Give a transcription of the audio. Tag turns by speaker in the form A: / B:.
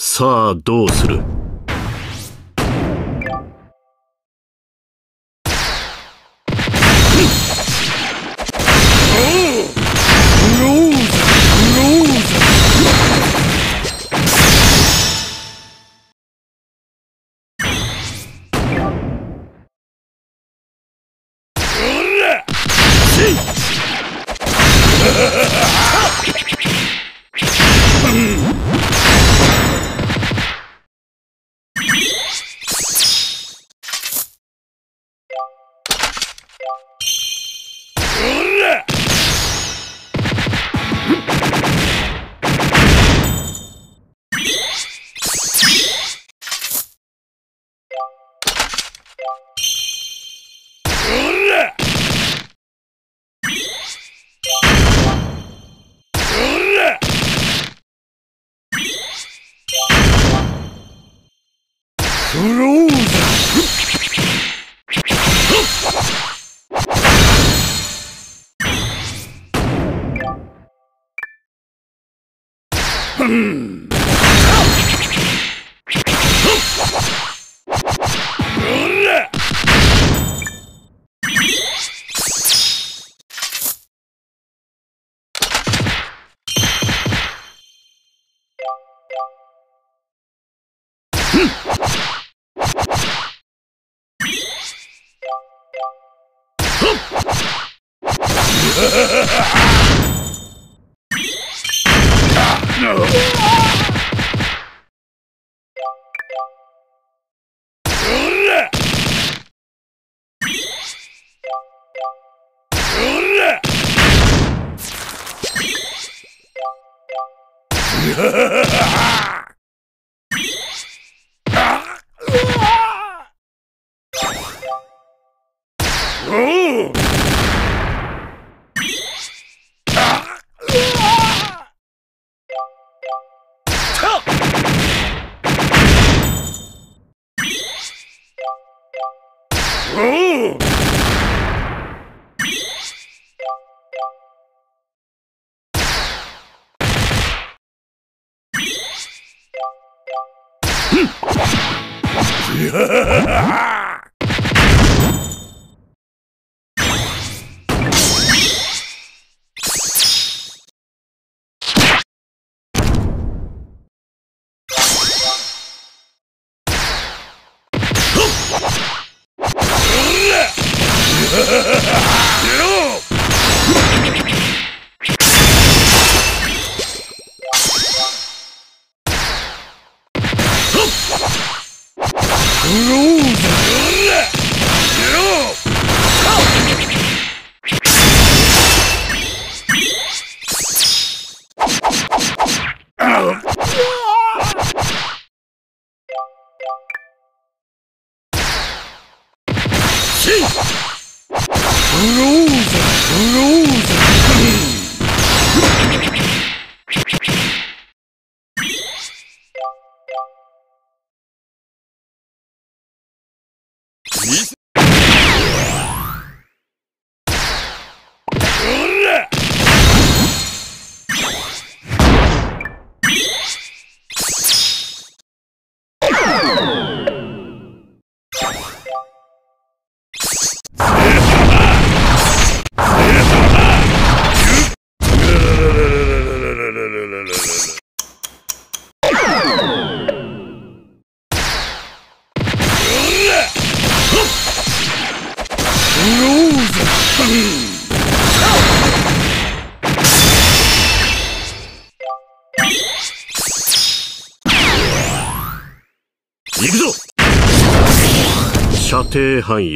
A: さあどうする？
B: ク Ha ha ha ha! おう ク Groove! Groove!
A: 行くぞ射程範囲だ